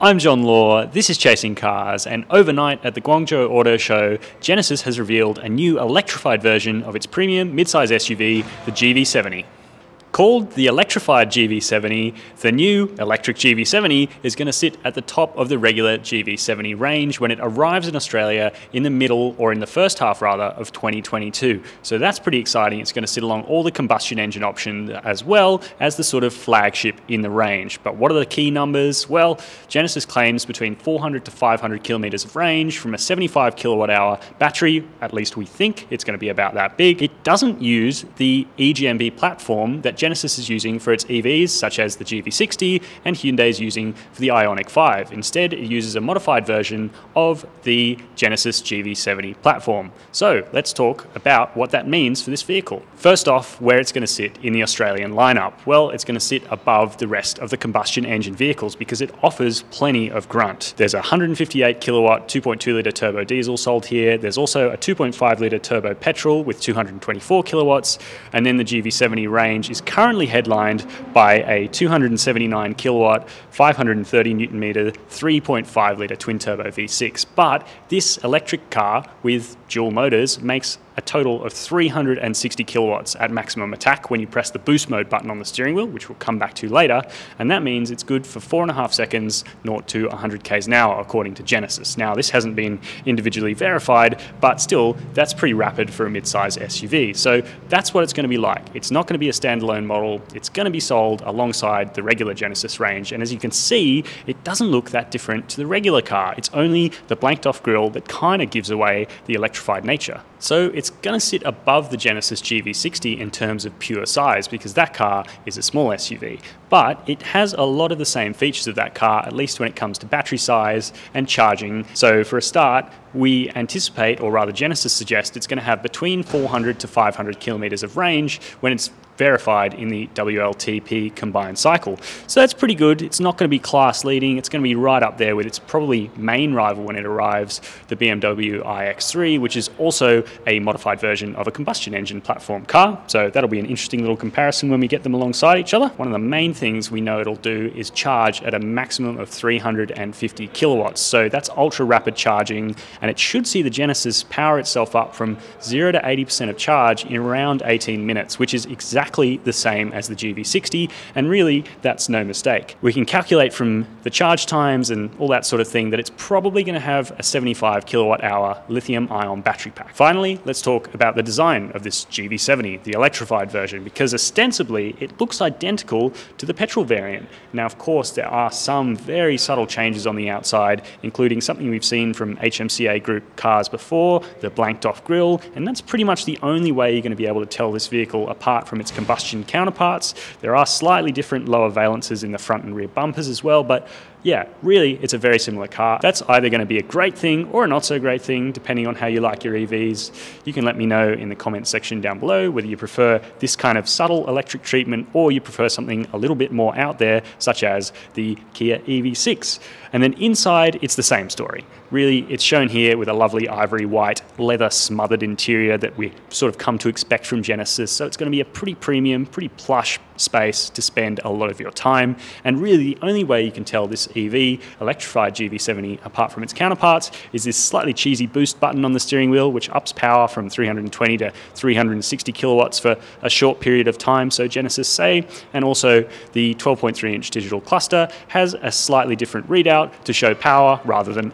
I'm John Law, this is Chasing Cars, and overnight at the Guangzhou Auto Show, Genesis has revealed a new electrified version of its premium midsize SUV, the GV70. Called the electrified GV70, the new electric GV70 is going to sit at the top of the regular GV70 range when it arrives in Australia in the middle, or in the first half rather, of 2022. So that's pretty exciting. It's going to sit along all the combustion engine options as well as the sort of flagship in the range. But what are the key numbers? Well, Genesis claims between 400 to 500 kilometers of range from a 75 kilowatt hour battery, at least we think it's going to be about that big. It doesn't use the E-GMP platform that Genesis is using for its EVs, such as the GV60, and Hyundai is using for the Ioniq 5. Instead, it uses a modified version of the Genesis GV70 platform. So let's talk about what that means for this vehicle. First off, where it's going to sit in the Australian lineup. Well, it's going to sit above the rest of the combustion engine vehicles because it offers plenty of grunt. There's a 158 kilowatt 2.2 litre turbo diesel sold here. There's also a 2.5 litre turbo petrol with 224 kilowatts, and then the GV70 range is currently headlined by a 279 kilowatt, 530 newton meter, 3.5 litre twin turbo V6. But this electric car with dual motors makes a total of 360 kilowatts at maximum attack when you press the boost mode button on the steering wheel, which we'll come back to later. And that means it's good for four and a half seconds, 0 to 100 k's an hour, according to Genesis. Now, this hasn't been individually verified, but still, that's pretty rapid for a mid-size SUV. So that's what it's going to be like. It's not going to be a standalone model. It's going to be sold alongside the regular Genesis range. And as you can see, it doesn't look that different to the regular car. It's only the blanked off grille that kind of gives away the electrified nature. So it's going to sit above the Genesis GV60 in terms of pure size because that car is a small SUV. But it has a lot of the same features of that car, at least when it comes to battery size and charging. So for a start, we anticipate, or rather Genesis suggests, it's going to have between 400 to 500 kilometers of range when it's verified in the WLTP combined cycle. So that's pretty good. It's not going to be class leading. It's going to be right up there with its probably main rival when it arrives, the BMW iX3, which is also a modified version of a combustion engine platform car. So that'll be an interesting little comparison when we get them alongside each other. One of the main things we know it'll do is charge at a maximum of 350 kilowatts. So that's ultra rapid charging, and it should see the Genesis power itself up from 0 to 80% of charge in around 18 minutes, which is exactly exactly the same as the GV60, and really that's no mistake. We can calculate from the charge times and all that sort of thing that it's probably going to have a 75 kilowatt hour lithium ion battery pack. Finally, let's talk about the design of this GV70, the electrified version, because ostensibly it looks identical to the petrol variant. Now, of course, there are some very subtle changes on the outside, including something we've seen from HMCA Group cars before, the blanked off grille, and that's pretty much the only way you're going to be able to tell this vehicle apart from its combustion counterparts. There are slightly different lower valences in the front and rear bumpers as well, but yeah, really, it's a very similar car. That's either going to be a great thing or a not so great thing, depending on how you like your EVs. You can let me know in the comments section down below whether you prefer this kind of subtle electric treatment or you prefer something a little bit more out there, such as the Kia EV6. And then inside, it's the same story. Really, it's shown here with a lovely ivory white leather smothered interior that we sort of come to expect from Genesis. So it's going to be a pretty premium, pretty plush space to spend a lot of your time. And really, the only way you can tell this EV, electrified GV70, apart from its counterparts, is this slightly cheesy boost button on the steering wheel, which ups power from 320 to 360 kilowatts for a short period of time, so Genesis say. And also, the 12.3 inch digital cluster has a slightly different readout to show power rather than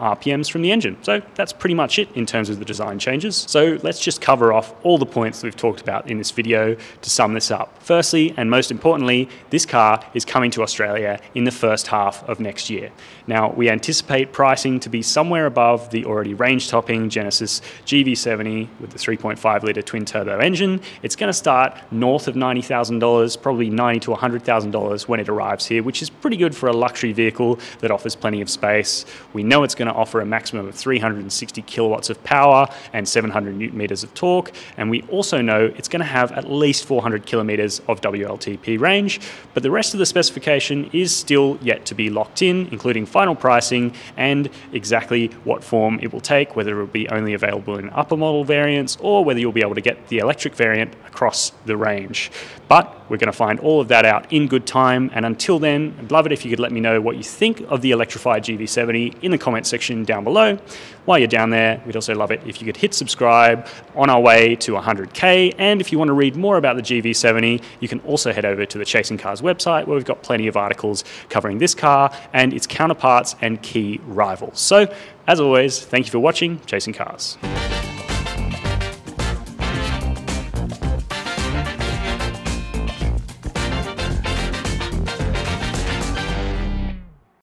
From the engine. So that's pretty much it in terms of the design changes. So let's just cover off all the points that we've talked about in this video to sum this up. Firstly, and most importantly, this car is coming to Australia in the first half of next year. Now, we anticipate pricing to be somewhere above the already range topping Genesis GV70 with the 3.5 litre twin turbo engine. It's going to start north of $90,000, probably $90 to $100,000 when it arrives here, which is pretty good for a luxury vehicle that offers plenty of space. We know it's going to offer a maximum of 360 kilowatts of power and 700 newton meters of torque. And we also know it's going to have at least 400 kilometers of WLTP range. But the rest of the specification is still yet to be locked in, including final pricing and exactly what form it will take, whether it will be only available in upper model variants or whether you'll be able to get the electric variant across the range. But we're going to find all of that out in good time. And until then, I'd love it if you could let me know what you think of the electrified GV70 in the comment section down below. While you're down there, we'd also love it if you could hit subscribe on our way to 100k. And if you want to read more about the GV70, you can also head over to the Chasing Cars website where we've got plenty of articles covering this car and its counterparts and key rivals. So, as always, thank you for watching Chasing Cars.